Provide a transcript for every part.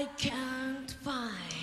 I can't find.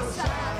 My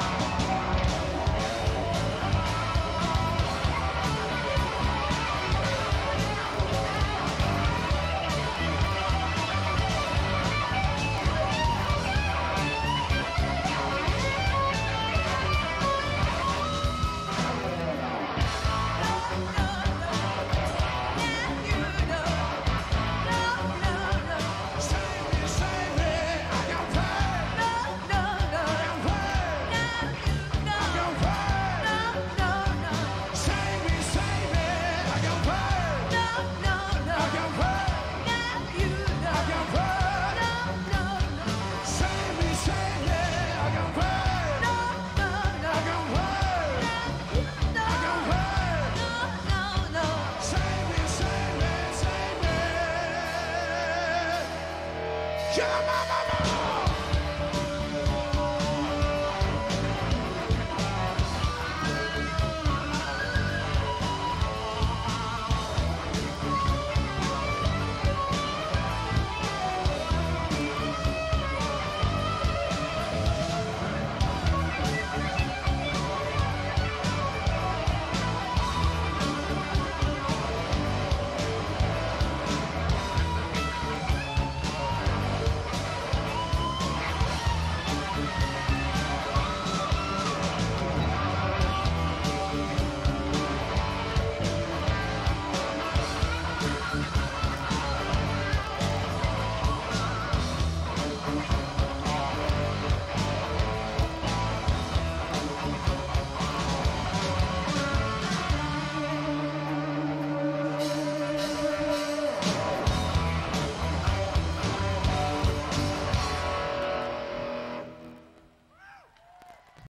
Shalom.